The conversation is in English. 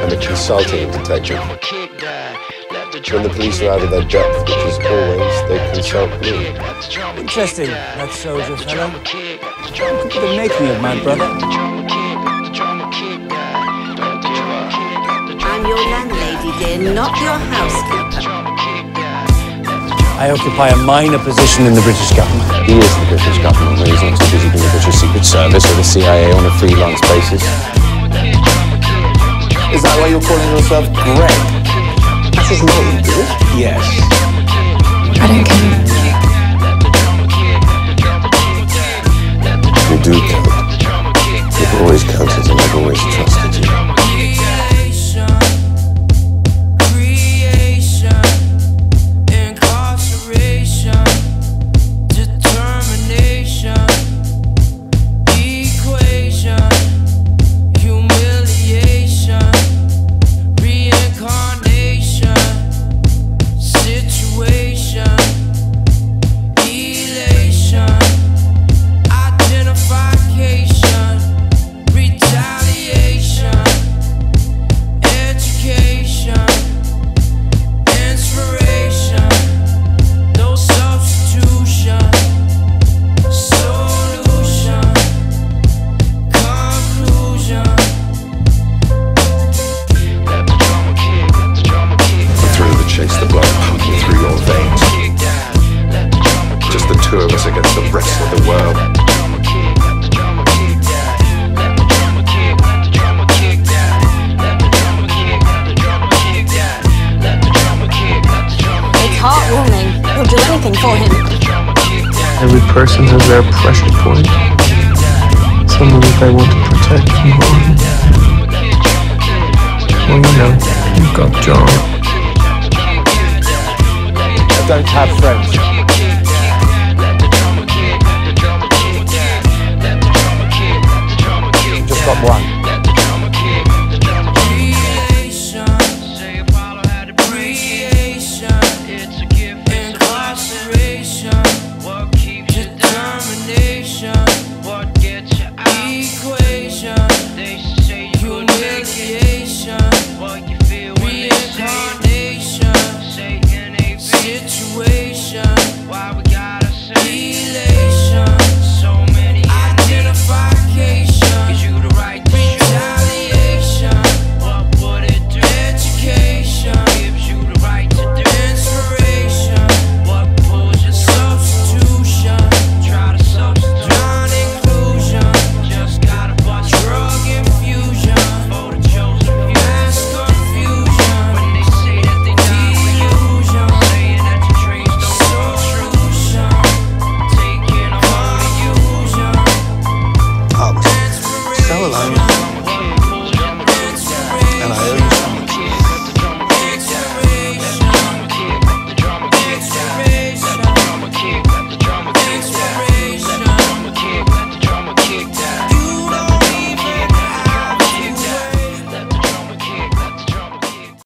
I'm a consulting detective. When the police are out of their depth, which is always, they consult me. Interesting, that soldier fellow. Look at the making of my brother. I'm your landlady, dear, not your housekeeper. I occupy a minor position in the British government. He is the British government when he's not too busy doing the British Secret Service or the CIA on a freelance basis. Is that why you're calling yourself Greg? That's his name, is it? Yes. I don't care. We'll do anything for him. Every person has their pressure point. Someone that they want to protect from harm. Well, you know, you've got John. I don't have friends. Just got one. alone.